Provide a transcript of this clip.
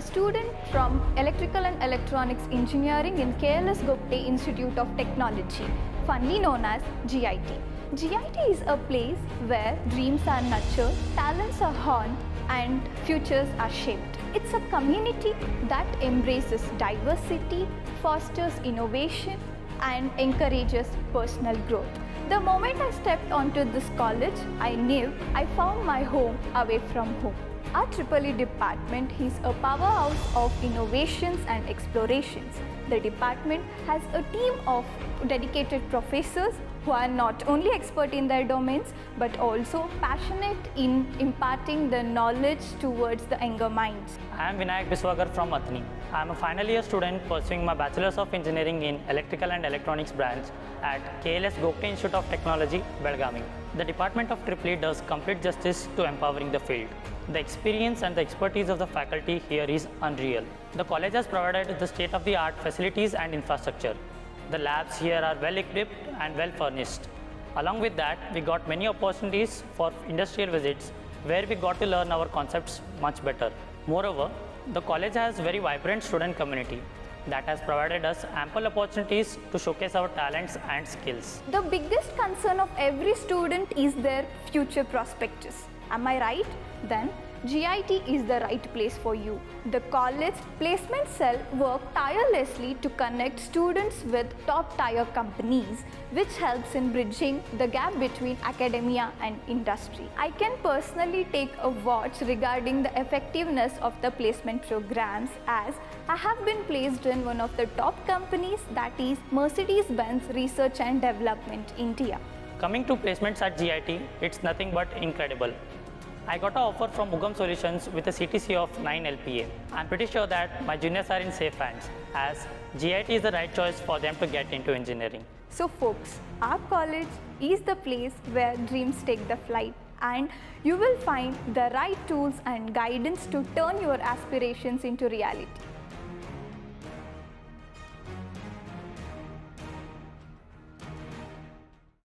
student from Electrical and Electronics Engineering in KLS Gogte Institute of Technology, fondly known as GIT. GIT is a place where dreams are nurtured, talents are honed, and futures are shaped. It's a community that embraces diversity, fosters innovation, and encourages personal growth. The moment I stepped onto this college, I knew I found my home away from home. Our EEE department is a powerhouse of innovations and explorations. The department has a team of dedicated professors who are not only expert in their domains but also passionate in imparting the knowledge towards the younger minds. I am Vinayak Biswagar from Athni. I am a final year student pursuing my Bachelor's of Engineering in Electrical and Electronics branch at KLS Gogte Institute of Technology, Belgavi. The Department of EEE does complete justice to empowering the field. The experience and the expertise of the faculty here is unreal. The college has provided the state-of-the-art facilities and infrastructure. The labs here are well equipped and well furnished. Along with that, we got many opportunities for industrial visits where we got to learn our concepts much better. Moreover, the college has very vibrant student community that has provided us ample opportunities to showcase our talents and skills. The biggest concern of every student is their future prospectus. Am I right? Then GIT is the right place for you. The college placement cell work tirelessly to connect students with top tier companies which helps in bridging the gap between academia and industry. I can personally take a watch regarding the effectiveness of the placement programs as I have been placed in one of the top companies that is Mercedes-Benz Research and Development India. Coming to placements at GIT, it's nothing but incredible. I got an offer from Ugam Solutions with a CTC of 9 LPA. I'm pretty sure that my juniors are in safe hands as GIT is the right choice for them to get into engineering. So folks, our college is the place where dreams take the flight and you will find the right tools and guidance to turn your aspirations into reality.